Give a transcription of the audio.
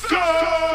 go